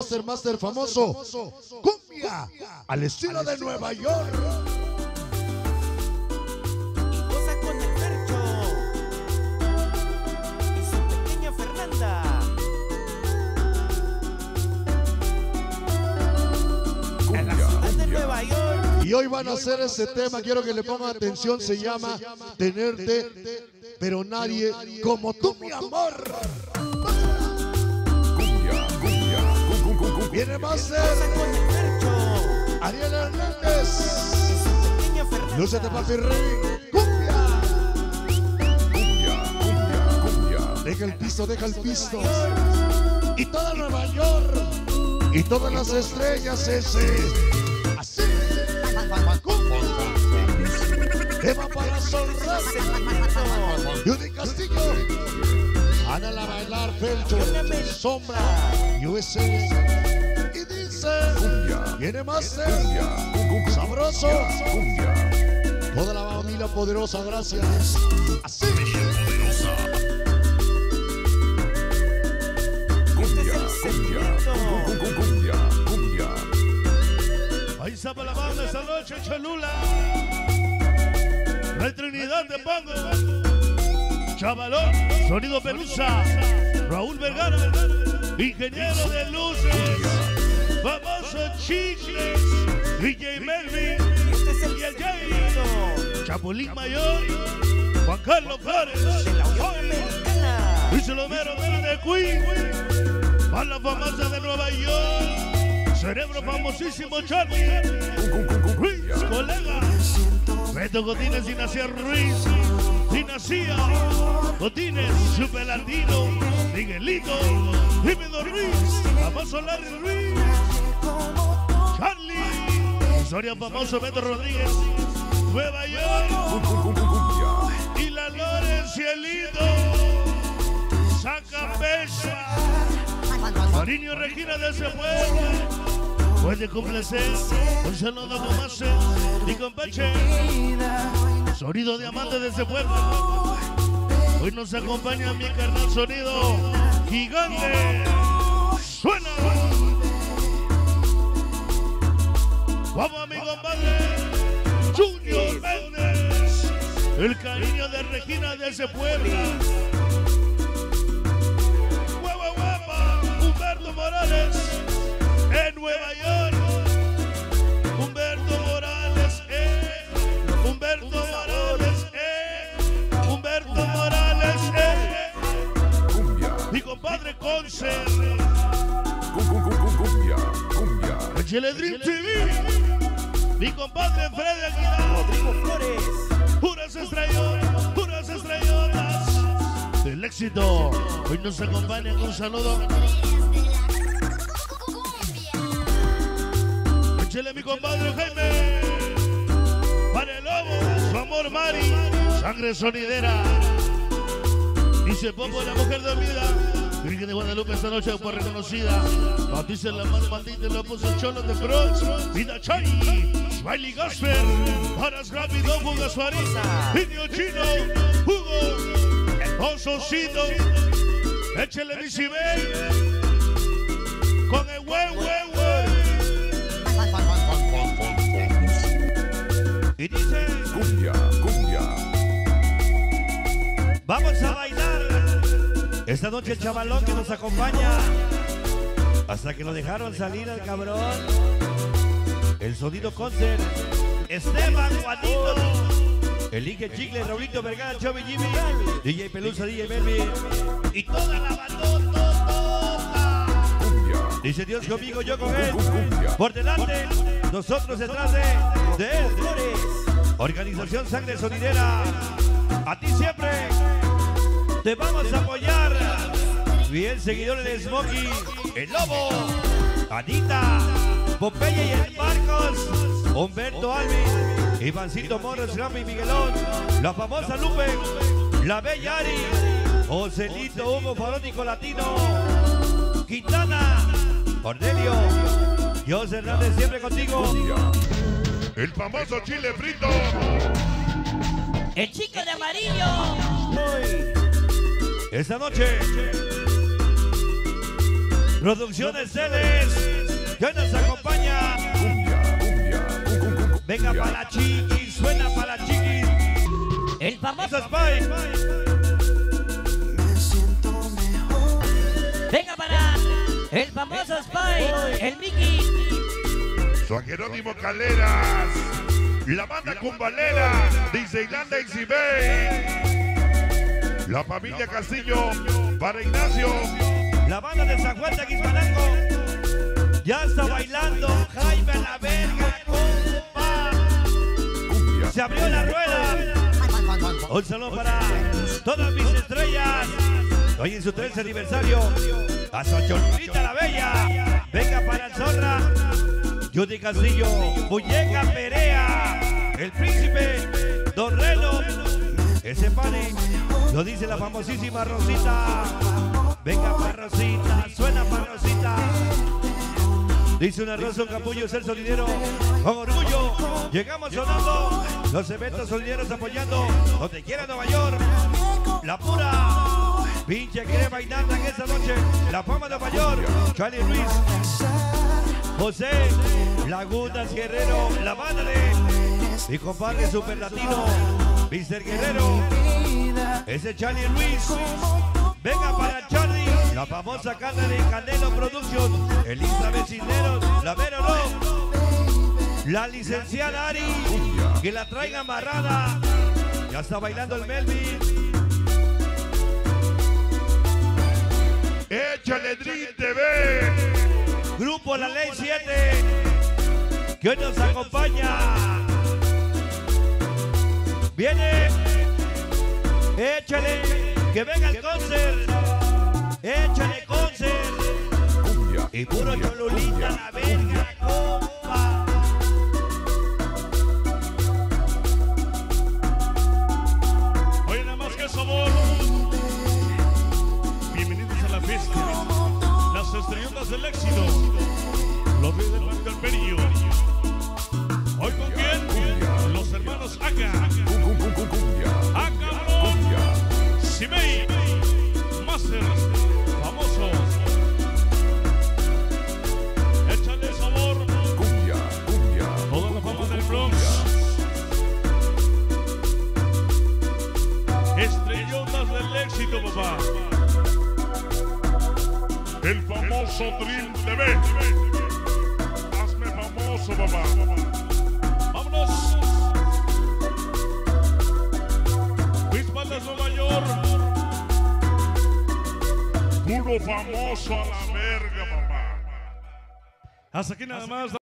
Master Master famoso. Cumbia al estilo de Nueva York. Y goza con el percho. Y su pequeña Fernanda. En la ciudad de Nueva York. Y hoy van a hacer este tema, quiero que le pongan atención, se llama Tenerte, pero nadie como tú, mi amor. Viene. Master. Ariel Hernández. Lúcete, papi rey. Cumbia. Cumbia, cumbia, cumbia. Deja el piso, deja el piso. Y toda Nueva York. Y todas las estrellas ese. Así. Eva para Sonras. Judy Castillo. Ana la bailar, Felcho. Sombra. USA. Cumbia, Viene cumbia, cum, cum, Sabroso. Cumbia, Toda la familia poderosa, gracias. Así. cumbia, cumbia, cum, cum, cum, cumbia, cumbia. Ahí está para la banda esta noche, Cholula. La Trinidad de Pongo. Chavalón, Sonido Pelusa. Raúl Vergara, ingeniero de luces. DJ Melvin. Este es el Y el secreto Chapulín Mayor. Juan Carlos Flores. Luis Lomero de Queen. Para la famosa de Nueva York. Cerebro famosísimo Charlie. Ruiz, colega. Beto Gotines Dinastía Ruiz. Dinastía. Gotines, Super Latino. Miguelito. Jiménez Ruiz. Famoso Larry Ruiz. Historia famoso Beto Rodríguez. Nueva York. Y la Loren Cielito. Saca pecha. Mariño Regina de ese pueblo. Puede complacer, un saludo con Mase y con Peche. Sonido diamante de ese pueblo. Hoy nos acompaña mi carnal sonido gigante. El cariño de Regina de ese pueblo. Hueva guapa. Humberto Morales. En Nueva York. Humberto Morales. Eh. Humberto Morales. Eh. Humberto Morales. Eh. Cumbia, Mi compadre Conce. cum, cum, cum, cum, cumbia, cumbia. Chile Dream TV. Mi compadre Freddy Aguilar. Rodrigo Flores. Puras estrellotas, puras estrellotas del éxito. Hoy nos acompañan un saludo. Échale mi compadre Jaime. Para el lobo, su amor Mari, sangre sonidera. Dice Popo, la mujer dormida. Virgen de Guadalupe esta noche fue reconocida. Bautiza la mano maldita lo puso Cholo de Bronx. Vida Chai. Smiley Gasper. Para Rápido, Fuga Suárez. Niño Chino. Hugo. Osocito. Échale mi. Con el buen, buen. Y dice. Cumbia, cumbia. Vamos a bailar. Esta noche el chavalón que nos acompaña. Hasta que lo dejaron salir al cabrón. El sonido concert. Esteban Juanito. El Ige Chicle, Raulito Vergara, Chovy Jimmy. DJ Pelusa, DJ Melvin. Y toda la bandota. Dice Dios conmigo, yo con él. Por delante, nosotros detrás de, de él. Organización Sangre Sonidera. A ti siempre te vamos a apoyar. Bien seguidores de Smokey, el Lobo, Anita, Popeye y el Marcos, Humberto Alvin, Ivancito Morros, Rami Miguelón, la famosa Lupe, la Bella Ari, Joselito Hugo Farónico Latino, Quintana, Cornelio, Dios Hernández siempre contigo. El famoso chile frito. El chico de amarillo. Esta noche Producciones Celes, que hoy nos acompaña. Venga para la chiquis, suena para la chiquis. El famoso. Spy. Venga para el famoso Spy. El Mickey. San Jerónimo Caleras, la banda cumbalera, dice Irlanda y Bay. La familia Castillo, para Ignacio, La banda de San Juan de Aquispanango. Ya está bailando Jaime a la verga, compa. Se abrió la rueda. Un saludo para todas mis estrellas. Hoy en su 13 aniversario. A Socholita la Bella. Venga para el Zorra. Judy Castillo. Muñeca Perea. El príncipe. Don Reno. Ese pane. Lo dice la famosísima Rosita. Venga para Rosita. Suena para Rosita. Dice una rosa, un capullo, ser solidero con orgullo. Llegamos sonando los eventos solideros apoyando donde quiera Nueva York. La pura pinche quiere bailar en esta noche. La fama de Nueva York. Charlie Ruiz. José Lagunas Guerrero. La banda de mi compadre super latino. Mr. Guerrero. Ese Charlie Ruiz. Venga para Charlie, la famosa carne de Canelo Production, el Insta Vecineros, la Vero Love, la licenciada Ari, que la traiga amarrada. Ya está bailando el Melvin. échale Dream TV. Grupo La Ley 7, que hoy nos acompaña. Viene, échale, que venga el concert. Échale concert. cumbia, Y puro cumbia, Cholulita cumbia, la verga, famoso Dream TV. Hazme famoso, papá. Vámonos. Mis Palmas, Nueva York. Puro famoso a la verga, papá. Hasta aquí nada más.